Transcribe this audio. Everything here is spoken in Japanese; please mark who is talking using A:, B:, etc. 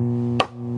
A: う